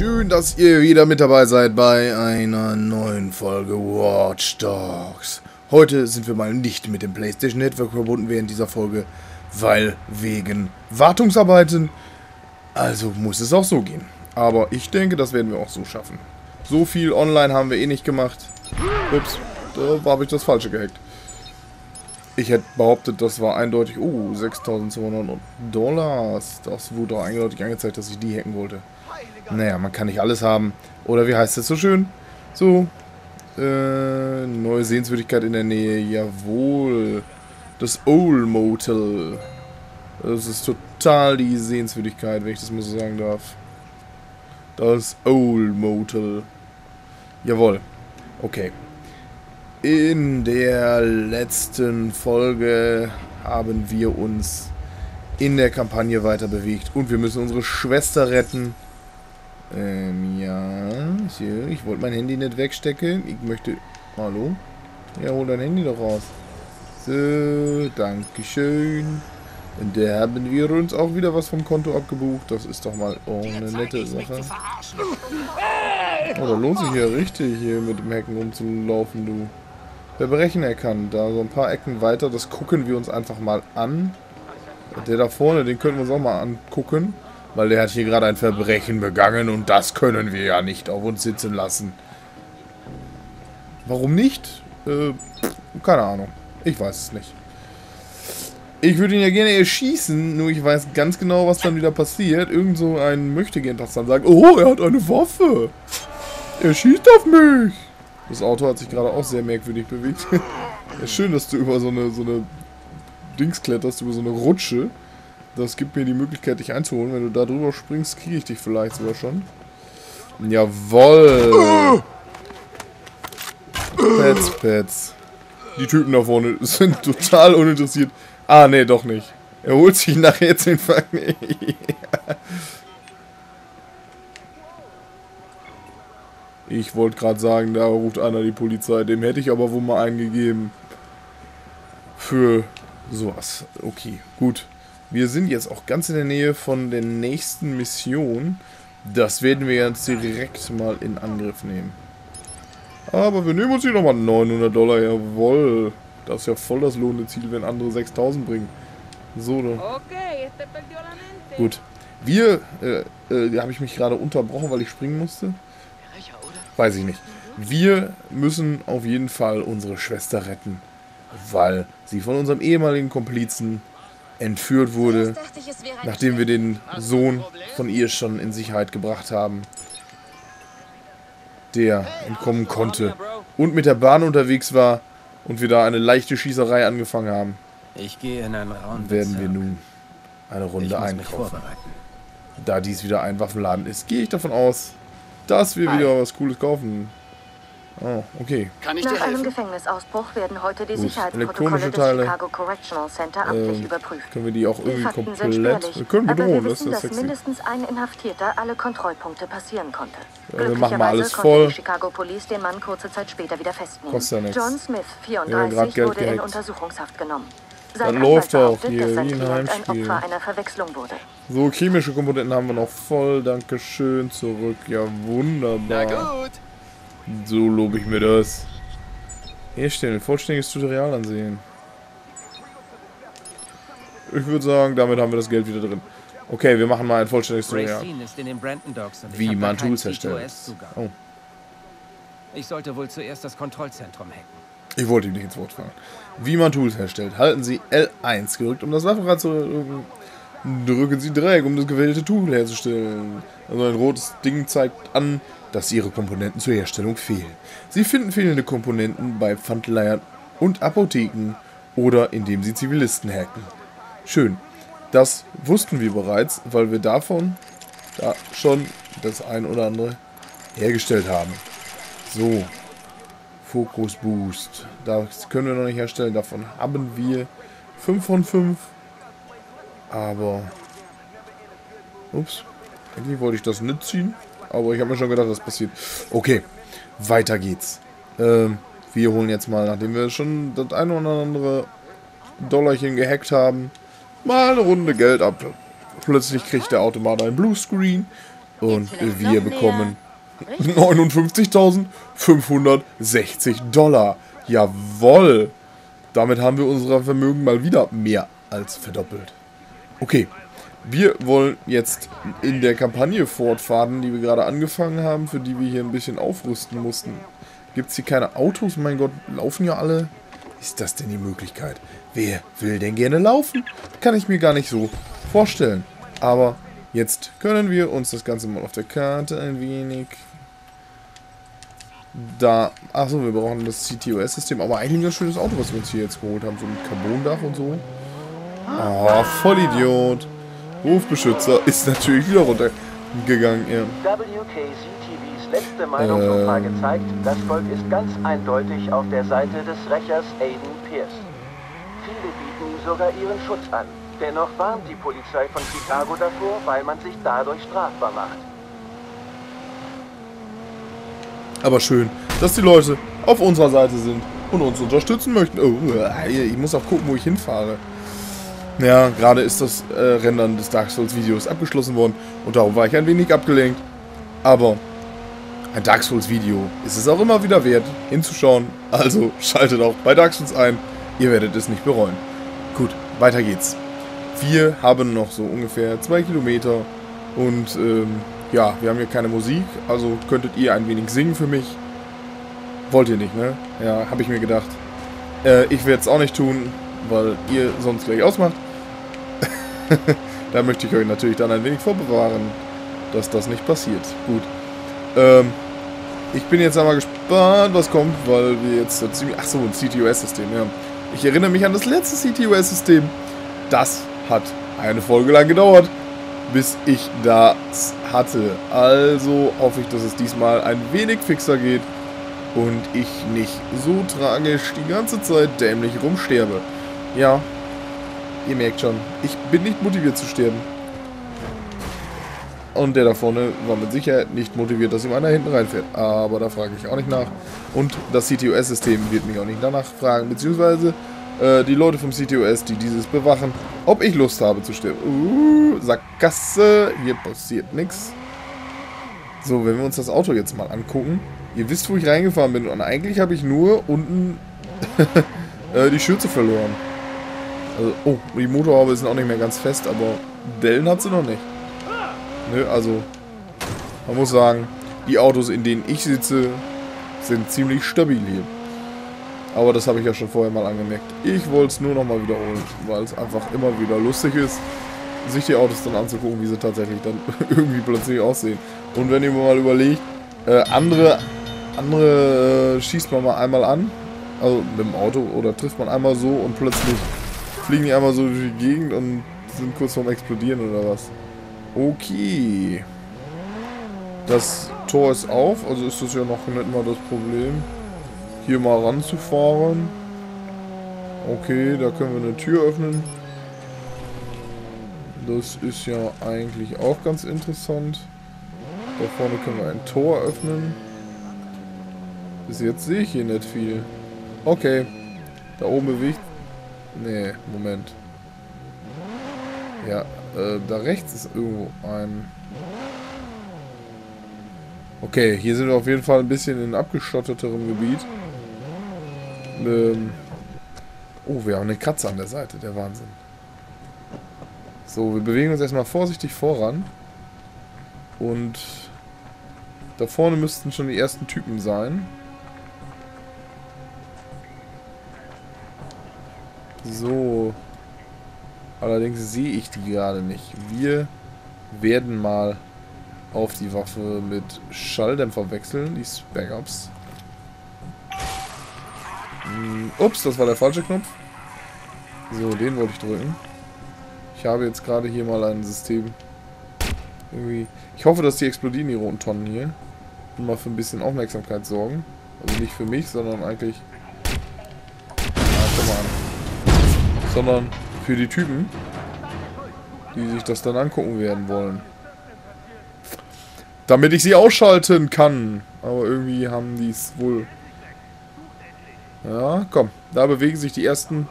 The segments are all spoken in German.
Schön, dass ihr wieder mit dabei seid bei einer neuen Folge Watch Dogs. Heute sind wir mal nicht mit dem PlayStation Network verbunden während dieser Folge, weil wegen Wartungsarbeiten. Also muss es auch so gehen. Aber ich denke, das werden wir auch so schaffen. So viel online haben wir eh nicht gemacht. Ups, da habe ich das Falsche gehackt. Ich hätte behauptet, das war eindeutig... Oh, 6200 Dollars. Das wurde auch eindeutig angezeigt, dass ich die hacken wollte. Naja, man kann nicht alles haben. Oder wie heißt es so schön? So. Äh, neue Sehenswürdigkeit in der Nähe. Jawohl. Das Old Motel. Das ist total die Sehenswürdigkeit, wenn ich das mal so sagen darf. Das Old Motel. Jawohl. Okay. In der letzten Folge haben wir uns in der Kampagne weiter bewegt und wir müssen unsere Schwester retten. Ähm, ja. So, ich wollte mein Handy nicht wegstecken. Ich möchte... Hallo? Ja, hol dein Handy doch raus. So, Dankeschön. Und da haben wir uns auch wieder was vom Konto abgebucht. Das ist doch mal oh, eine nette Sache. Oh, da lohnt sich ja richtig, hier mit dem Hacken rumzulaufen, du. Verbrechen erkannt. Da so ein paar Ecken weiter, das gucken wir uns einfach mal an. Der da vorne, den können wir uns auch mal angucken. Weil der hat hier gerade ein Verbrechen begangen und das können wir ja nicht auf uns sitzen lassen. Warum nicht? Äh, keine Ahnung. Ich weiß es nicht. Ich würde ihn ja gerne erschießen, nur ich weiß ganz genau, was dann wieder passiert. Irgend so ein Möchtegern das dann sagt, oh, er hat eine Waffe. Er schießt auf mich. Das Auto hat sich gerade auch sehr merkwürdig bewegt. ist schön, dass du über so eine, so eine Dings kletterst, über so eine Rutsche. Das gibt mir die Möglichkeit, dich einzuholen. Wenn du da drüber springst, kriege ich dich vielleicht sogar schon. Jawoll. Pets, Pets. Die Typen da vorne sind total uninteressiert. Ah, nee, doch nicht. Er holt sich nachher jetzt den Fang. Ich wollte gerade sagen, da ruft einer die Polizei. Dem hätte ich aber wohl mal eingegeben. Für sowas. Okay, gut. Wir sind jetzt auch ganz in der Nähe von der nächsten Mission. Das werden wir jetzt direkt mal in Angriff nehmen. Aber wir nehmen uns hier nochmal 900 Dollar. Jawoll. Das ist ja voll das lohnende Ziel, wenn andere 6000 bringen. So, dann. Gut. Wir, äh, äh, habe ich mich gerade unterbrochen, weil ich springen musste. Weiß ich nicht. Wir müssen auf jeden Fall unsere Schwester retten, weil sie von unserem ehemaligen Komplizen entführt wurde, nachdem wir den Sohn von ihr schon in Sicherheit gebracht haben, der entkommen konnte und mit der Bahn unterwegs war und wir da eine leichte Schießerei angefangen haben. Ich gehe in einen rauen werden wir nun eine Runde einkaufen. Da dies wieder ein Waffenladen ist, gehe ich davon aus, dass wir wieder was Cooles kaufen. Oh, okay. Kann ich Nach einem Gefängnisausbruch werden heute die Gut. Sicherheitsprotokolle des Chicago Correctional Center amtlich ähm, überprüft. Können wir die auch irgendwie die komplett... Wir können bedrohen, das ist das dass mindestens ein Inhaftierter alle Kontrollpunkte passieren konnte. Ja, wir machen mal alles voll. die Chicago Police den Mann kurze Zeit später wieder festnehmen. Kostet ja John Smith, 34, ja, wurde in Untersuchungshaft genommen. Sein Dann läuft auch hier, wie ein Heimspiel. Ein Opfer einer Verwechslung wurde. So, chemische Komponenten haben wir noch voll. Dankeschön, zurück. Ja, wunderbar. Na gut. So lobe ich mir das. Herstellen, vollständiges Tutorial ansehen. Ich würde sagen, damit haben wir das Geld wieder drin. Okay, wir machen mal ein vollständiges Tutorial. Wie man Tools erstellt. Oh. Ich sollte wohl zuerst das Kontrollzentrum hacken. Ich wollte ihm nicht ins Wort fallen. Wie man Tools herstellt. Halten Sie L1 gedrückt, um das Waffenrad zu drücken. Sie Dreieck, um das gewählte Tool herzustellen. Also ein rotes Ding zeigt an, dass Ihre Komponenten zur Herstellung fehlen. Sie finden fehlende Komponenten bei Pfandleiern und Apotheken oder indem Sie Zivilisten hacken. Schön. Das wussten wir bereits, weil wir davon da schon das ein oder andere hergestellt haben. So. Fokus Boost. Das können wir noch nicht herstellen. Davon haben wir 5 von 5. Aber... Ups. Eigentlich wollte ich das nicht ziehen. Aber ich habe mir schon gedacht, das passiert. Okay, weiter geht's. Ähm, wir holen jetzt mal, nachdem wir schon das eine oder andere Dollarchen gehackt haben, mal eine Runde Geld ab. Plötzlich kriegt der Automat ein Bluescreen. Und wir bekommen 59.560 Dollar. Jawoll. Damit haben wir unser Vermögen mal wieder mehr als verdoppelt. Okay, wir wollen jetzt in der Kampagne fortfahren, die wir gerade angefangen haben, für die wir hier ein bisschen aufrüsten mussten. Gibt es hier keine Autos? Mein Gott, laufen ja alle. Ist das denn die Möglichkeit? Wer will denn gerne laufen? Kann ich mir gar nicht so vorstellen. Aber jetzt können wir uns das Ganze mal auf der Karte ein wenig da, achso, wir brauchen das CTOS-System, aber eigentlich ein schönes Auto, was wir uns hier jetzt geholt haben, so ein Carbondach und so. Oh, Vollidiot. Rufbeschützer ist natürlich wieder runtergegangen, ja. WKCTVs letzte Meinungsumfrage ähm. zeigt, das Volk ist ganz eindeutig auf der Seite des Rächers Aiden Pierce. Viele bieten ihm sogar ihren Schutz an. Dennoch warnt die Polizei von Chicago davor, weil man sich dadurch strafbar macht. Aber schön, dass die Leute auf unserer Seite sind und uns unterstützen möchten. Oh, ich muss auch gucken, wo ich hinfahre. Ja, gerade ist das äh, Rendern des Dark Souls Videos abgeschlossen worden und darum war ich ein wenig abgelenkt. Aber ein Dark Souls Video ist es auch immer wieder wert, hinzuschauen. Also schaltet auch bei Dark Souls ein. Ihr werdet es nicht bereuen. Gut, weiter geht's. Wir haben noch so ungefähr zwei Kilometer und ähm, ja, wir haben hier keine Musik, also könntet ihr ein wenig singen für mich. Wollt ihr nicht, ne? Ja, habe ich mir gedacht. Äh, ich werde es auch nicht tun, weil ihr sonst gleich ausmacht. da möchte ich euch natürlich dann ein wenig vorbewahren, dass das nicht passiert. Gut. Ähm, ich bin jetzt einmal gespannt, was kommt, weil wir jetzt ziemlich... Achso, ein CTOS-System, ja. Ich erinnere mich an das letzte CTOS-System. Das hat eine Folge lang gedauert bis ich das hatte. Also hoffe ich, dass es diesmal ein wenig fixer geht und ich nicht so tragisch die ganze Zeit dämlich rumsterbe. Ja, ihr merkt schon, ich bin nicht motiviert zu sterben. Und der da vorne war mit Sicherheit nicht motiviert, dass ihm einer hinten reinfährt. Aber da frage ich auch nicht nach. Und das CTOS-System wird mich auch nicht danach fragen. Beziehungsweise äh, die Leute vom CTOS, die dieses bewachen, ob ich Lust habe zu sterben. Uh, Sackgasse, hier passiert nichts. So, wenn wir uns das Auto jetzt mal angucken. Ihr wisst, wo ich reingefahren bin. Und eigentlich habe ich nur unten äh, die Schürze verloren. Also, oh, die Motorhaube ist auch nicht mehr ganz fest, aber Dellen hat sie noch nicht. Nö, also, man muss sagen, die Autos, in denen ich sitze, sind ziemlich stabil hier. Aber das habe ich ja schon vorher mal angemerkt. Ich wollte es nur nochmal wiederholen, weil es einfach immer wieder lustig ist, sich die Autos dann anzugucken, wie sie tatsächlich dann irgendwie plötzlich aussehen. Und wenn ihr mal überlegt, äh, andere, andere äh, schießt man mal einmal an, also mit dem Auto, oder trifft man einmal so und plötzlich fliegen die einmal so durch die Gegend und sind kurz vorm Explodieren oder was. Okay. Das Tor ist auf, also ist das ja noch nicht mal das Problem hier mal ranzufahren. Okay, da können wir eine Tür öffnen. Das ist ja eigentlich auch ganz interessant. Da vorne können wir ein Tor öffnen. Bis jetzt sehe ich hier nicht viel. Okay. Da oben bewegt... Nee, Moment. Ja, äh, da rechts ist irgendwo ein... Okay, hier sind wir auf jeden Fall ein bisschen in abgeschotteterem Gebiet. Ähm oh, wir haben eine Katze an der Seite. Der Wahnsinn. So, wir bewegen uns erstmal vorsichtig voran. Und da vorne müssten schon die ersten Typen sein. So. Allerdings sehe ich die gerade nicht. Wir werden mal auf die Waffe mit Schalldämpfer wechseln, die Spec-Ups. Hm, ups, das war der falsche Knopf. So, den wollte ich drücken. Ich habe jetzt gerade hier mal ein System. Irgendwie. Ich hoffe, dass die explodieren, die roten Tonnen hier. Und mal für ein bisschen Aufmerksamkeit sorgen. Also nicht für mich, sondern eigentlich. Sondern für die Typen, die sich das dann angucken werden wollen. Damit ich sie ausschalten kann. Aber irgendwie haben die es wohl ja, komm. Da bewegen sich die ersten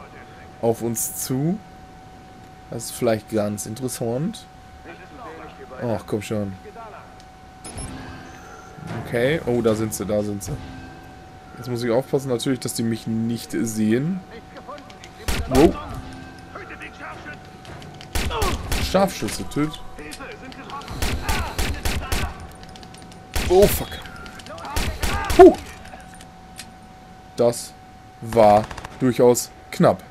auf uns zu. Das ist vielleicht ganz interessant. Ach, komm schon. Okay. Oh, da sind sie, da sind sie. Jetzt muss ich aufpassen natürlich, dass die mich nicht sehen. Wow. Scharfschütze, töt. Oh, fuck. Puh. Das war durchaus knapp.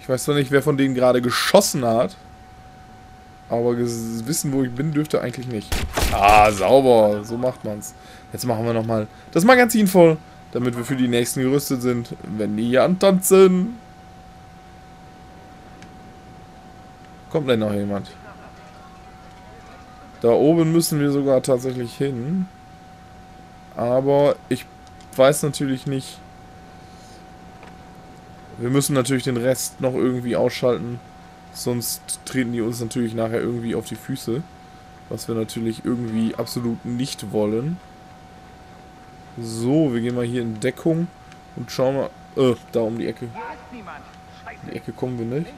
Ich weiß zwar nicht, wer von denen gerade geschossen hat. Aber wissen, wo ich bin, dürfte eigentlich nicht. Ah, sauber. So macht man's. Jetzt machen wir nochmal das Magazin voll, damit wir für die nächsten gerüstet sind, wenn die hier antanzen. Kommt denn noch jemand? Da oben müssen wir sogar tatsächlich hin. Aber ich weiß natürlich nicht... Wir müssen natürlich den Rest noch irgendwie ausschalten. Sonst treten die uns natürlich nachher irgendwie auf die Füße. Was wir natürlich irgendwie absolut nicht wollen. So, wir gehen mal hier in Deckung und schauen mal... Äh, da um die Ecke. Die Ecke kommen wir nicht.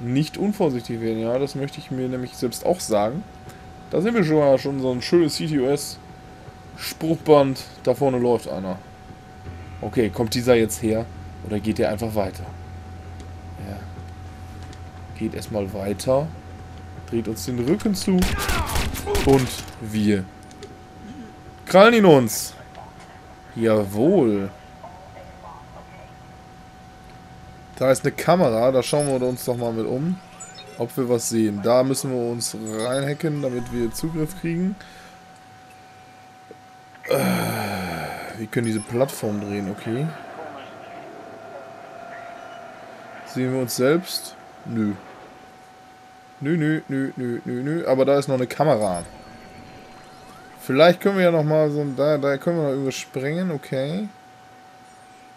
Nicht unvorsichtig werden, ja, das möchte ich mir nämlich selbst auch sagen. Da sind wir schon mal schon so ein schönes CTOS Spruchband. Da vorne läuft einer. Okay, kommt dieser jetzt her oder geht der einfach weiter? Ja geht erstmal weiter, dreht uns den Rücken zu und wir krallen ihn uns. Jawohl. Da ist eine Kamera, da schauen wir uns doch mal mit um, ob wir was sehen. Da müssen wir uns reinhacken, damit wir Zugriff kriegen. Äh, wir können diese Plattform drehen, okay. Sehen wir uns selbst? Nö. Nö, nö, nö, nö, nö, nö. Aber da ist noch eine Kamera. Vielleicht können wir ja noch mal so... Da, da können wir noch irgendwas sprengen, okay.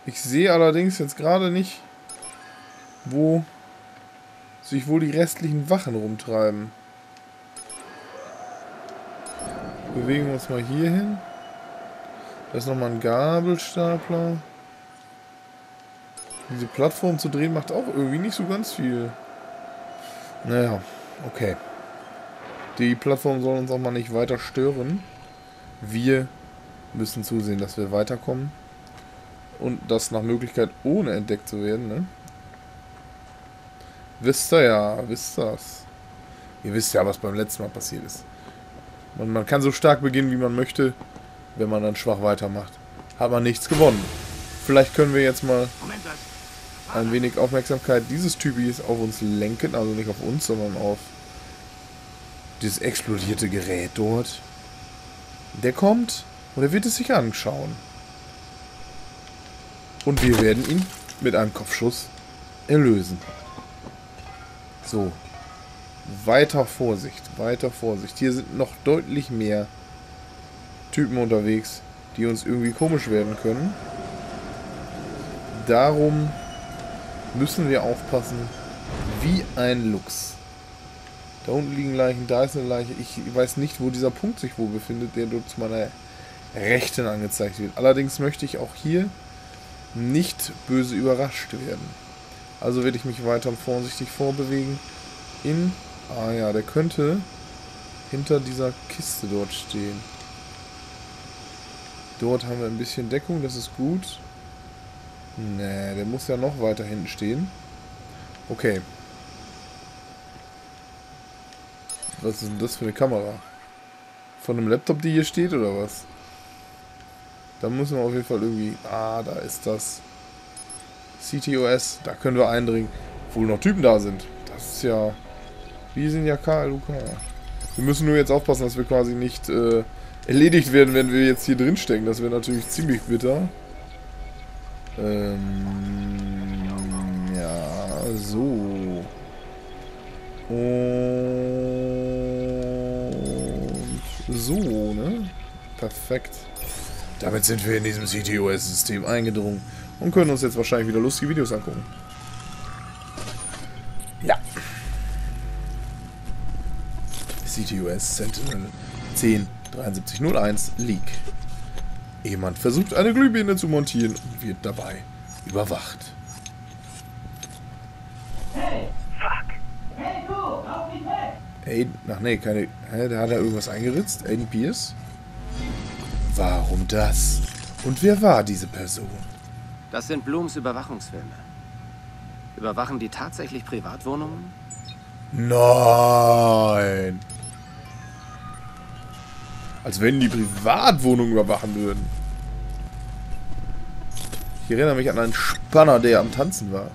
Ich sehe allerdings jetzt gerade nicht, wo sich wohl die restlichen Wachen rumtreiben. Bewegen wir uns mal hier hin. Da ist nochmal ein Gabelstapler. Diese Plattform zu drehen macht auch irgendwie nicht so ganz viel. Naja, okay. Die Plattform soll uns auch mal nicht weiter stören. Wir müssen zusehen, dass wir weiterkommen. Und das nach Möglichkeit ohne entdeckt zu werden, ne? Wisst ihr ja, wisst das. Ihr wisst ja, was beim letzten Mal passiert ist. Man, man kann so stark beginnen, wie man möchte. Wenn man dann schwach weitermacht, hat man nichts gewonnen. Vielleicht können wir jetzt mal ein wenig Aufmerksamkeit dieses Typis auf uns lenken. Also nicht auf uns, sondern auf dieses explodierte Gerät dort. Der kommt und er wird es sich anschauen. Und wir werden ihn mit einem Kopfschuss erlösen. So. Weiter Vorsicht, weiter Vorsicht. Hier sind noch deutlich mehr Typen unterwegs, die uns irgendwie komisch werden können. Darum müssen wir aufpassen wie ein Luchs. Da unten liegen Leichen, da ist eine Leiche. Ich weiß nicht, wo dieser Punkt sich wohl befindet, der dort zu meiner Rechten angezeigt wird. Allerdings möchte ich auch hier nicht böse überrascht werden. Also werde ich mich weiter vorsichtig vorbewegen. In... Ah ja, der könnte hinter dieser Kiste dort stehen. Dort haben wir ein bisschen Deckung, das ist gut. Nee, der muss ja noch weiter hinten stehen. Okay. Was ist denn das für eine Kamera? Von einem Laptop, die hier steht, oder was? Da müssen wir auf jeden Fall irgendwie... Ah, da ist das. CTOS, da können wir eindringen. Obwohl noch Typen da sind. Das ist ja... Wir sind ja KLUK. Wir müssen nur jetzt aufpassen, dass wir quasi nicht äh, erledigt werden, wenn wir jetzt hier drin stecken. Das wäre natürlich ziemlich bitter. Ähm, ja, so. Und so, ne? Perfekt. Damit sind wir in diesem CTOS-System eingedrungen und können uns jetzt wahrscheinlich wieder lustige Videos angucken. Ja. CTOS Sentinel 107301 Leak. Jemand versucht eine Glühbirne zu montieren und wird dabei überwacht. Hey! Fuck! Hey du, auf die weg! Aiden, ach nee, keine, hä, da hat er irgendwas eingeritzt? Aiden Pierce? Warum das? Und wer war diese Person? Das sind Blooms Überwachungsfilme. Überwachen die tatsächlich Privatwohnungen? Nein. Als wenn die Privatwohnungen überwachen würden. Ich erinnere mich an einen Spanner, der am Tanzen war.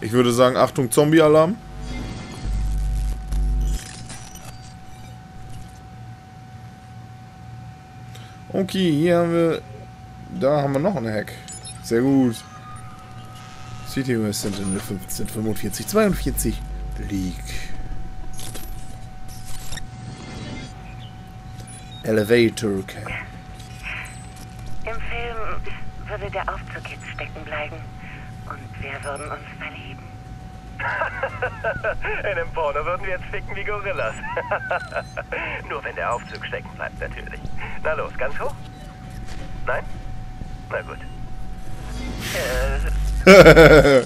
Ich würde sagen, Achtung, Zombie-Alarm. Okay, hier haben wir... Da haben wir noch eine Hack. Sehr gut. CTOS sind in 15, 45, 42. Leak. Elevator Cam. Im Film würde der Aufzug jetzt stecken bleiben. Wir würden uns verlieben. In dem Porno würden wir jetzt ficken wie Gorillas. Nur wenn der Aufzug stecken bleibt, natürlich. Na los, ganz hoch? Nein? Na gut. Äh.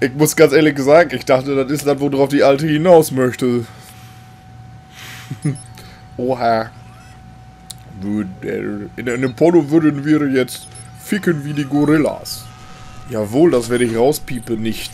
ich muss ganz ehrlich sagen, ich dachte, das ist das, worauf die Alte hinaus möchte. Oha. In einem Porno würden wir jetzt ficken wie die Gorillas. Jawohl, das werde ich rauspiepen, nicht.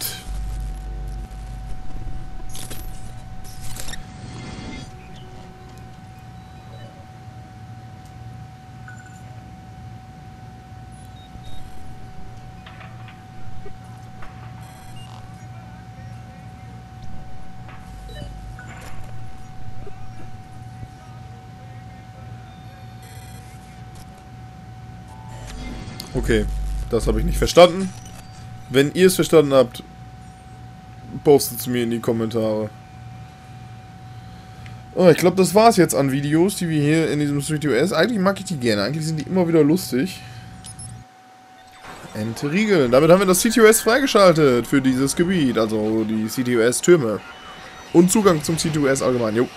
Okay, das habe ich nicht verstanden. Wenn ihr es verstanden habt, postet es mir in die Kommentare. Oh, ich glaube, das war es jetzt an Videos, die wir hier in diesem Street US. Eigentlich mag ich die gerne. Eigentlich sind die immer wieder lustig. Entriegeln. Damit haben wir das CTOS freigeschaltet für dieses Gebiet. Also die CTOS-Türme. Und Zugang zum CTOS allgemein. Jo.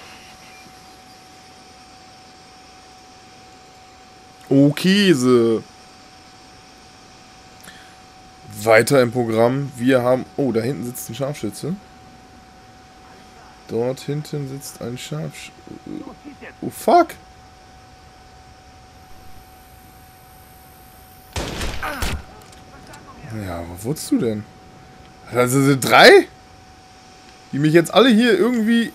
Okay, so. Weiter im Programm. Wir haben... Oh, da hinten sitzt ein Scharfschütze. Dort hinten sitzt ein Scharfschütze. Oh, fuck! Ja, wo wurdest du denn? Also sind drei? Die mich jetzt alle hier irgendwie...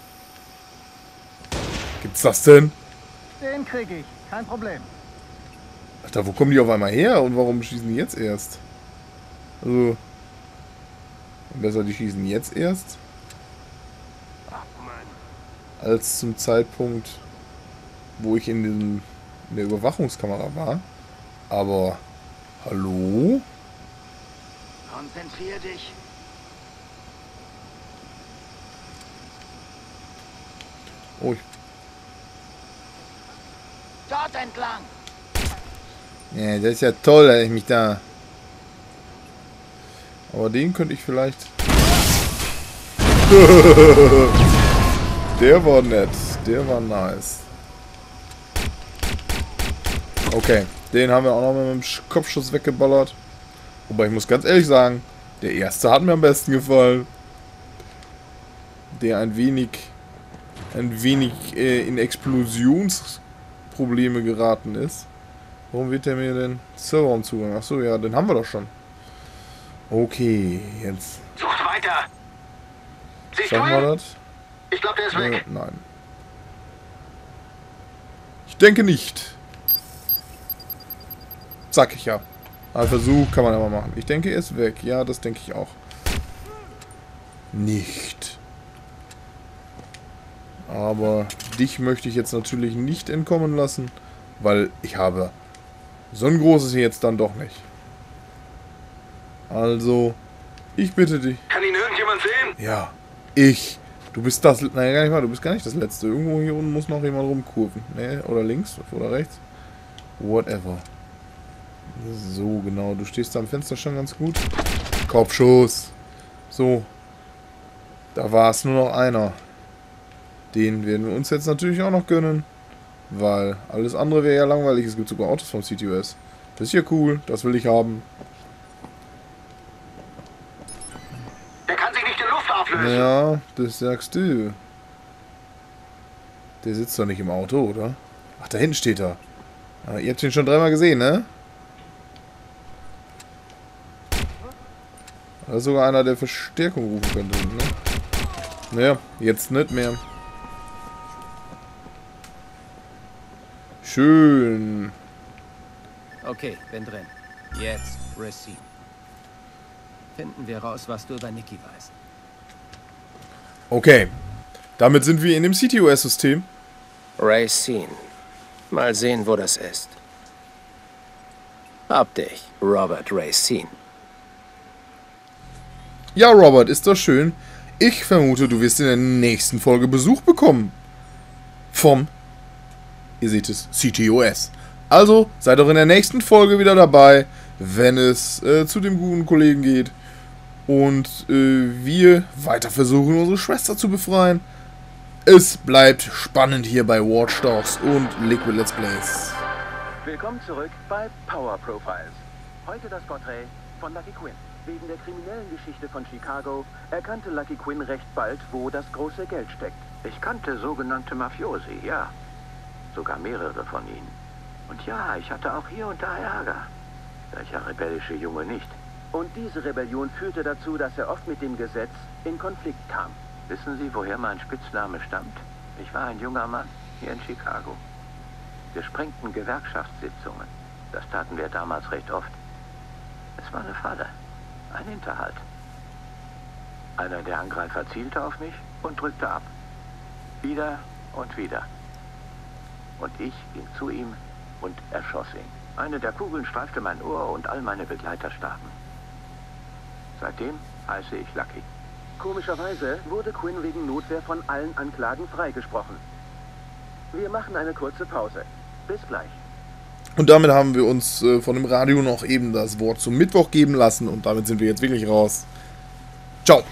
Gibt's das denn? Den krieg ich, kein Problem. Alter, wo kommen die auf einmal her und warum schießen die jetzt erst? Also. Besser, die schießen jetzt erst. Als zum Zeitpunkt, wo ich in, den, in der Überwachungskamera war. Aber. Hallo? Konzentrier dich. Oh, ich. Dort entlang. Ja, das ist ja toll, dass ich mich da aber den könnte ich vielleicht... der war nett. Der war nice. Okay, den haben wir auch noch mit dem Kopfschuss weggeballert. Wobei ich muss ganz ehrlich sagen, der erste hat mir am besten gefallen. Der ein wenig, ein wenig äh, in Explosionsprobleme geraten ist. Warum wird der mir denn Serverraumzugang? Achso, ja, den haben wir doch schon. Okay, jetzt. Sucht weiter. Siehst Schaffen wir das? Ich glaube, der ist weg. Äh, nein. Ich denke nicht. Sag ich ja. Ein Versuch kann man aber machen. Ich denke, er ist weg. Ja, das denke ich auch. Nicht. Aber dich möchte ich jetzt natürlich nicht entkommen lassen, weil ich habe so ein großes hier jetzt dann doch nicht. Also, ich bitte dich. Kann ihn irgendjemand sehen? Ja, ich. Du bist das... Nein, gar nicht mal. Du bist gar nicht das Letzte. Irgendwo hier unten muss noch jemand rumkurven. Ne, oder links oder rechts. Whatever. So, genau. Du stehst da am Fenster schon ganz gut. Kopfschuss. So. Da war es nur noch einer. Den werden wir uns jetzt natürlich auch noch gönnen. Weil alles andere wäre ja langweilig. Es gibt sogar Autos vom CTOS. Das ist ja cool. Das will ich haben. Der kann sich nicht in Luft auflösen. Ja, das sagst du. Der sitzt doch nicht im Auto, oder? Ach, da hinten steht er. Ah, ihr habt ihn schon dreimal gesehen, ne? Da ist sogar einer, der Verstärkung rufen könnte, ne? Naja, jetzt nicht mehr. Schön. Okay, bin drin. Jetzt Receive. Finden wir raus, was du über Nikki weißt. Okay. Damit sind wir in dem CTOS-System. Racine. Mal sehen, wo das ist. Hab dich, Robert Racine. Ja, Robert, ist doch schön. Ich vermute, du wirst in der nächsten Folge Besuch bekommen. Vom, ihr seht es, CTOS. Also, seid doch in der nächsten Folge wieder dabei, wenn es äh, zu dem guten Kollegen geht. Und äh, wir weiter versuchen, unsere Schwester zu befreien. Es bleibt spannend hier bei Watch Dogs und Liquid Let's Plays. Willkommen zurück bei Power Profiles. Heute das Porträt von Lucky Quinn. Wegen der kriminellen Geschichte von Chicago erkannte Lucky Quinn recht bald, wo das große Geld steckt. Ich kannte sogenannte Mafiosi, ja. Sogar mehrere von ihnen. Und ja, ich hatte auch hier und da Ärger. Welcher rebellische Junge nicht? Und diese Rebellion führte dazu, dass er oft mit dem Gesetz in Konflikt kam. Wissen Sie, woher mein Spitzname stammt? Ich war ein junger Mann hier in Chicago. Wir sprengten Gewerkschaftssitzungen. Das taten wir damals recht oft. Es war eine Falle. Ein Hinterhalt. Einer der Angreifer zielte auf mich und drückte ab. Wieder und wieder. Und ich ging zu ihm und erschoss ihn. Eine der Kugeln streifte mein Ohr und all meine Begleiter starben. Seitdem heiße ich Lucky. Komischerweise wurde Quinn wegen Notwehr von allen Anklagen freigesprochen. Wir machen eine kurze Pause. Bis gleich. Und damit haben wir uns äh, von dem Radio noch eben das Wort zum Mittwoch geben lassen und damit sind wir jetzt wirklich raus. Ciao.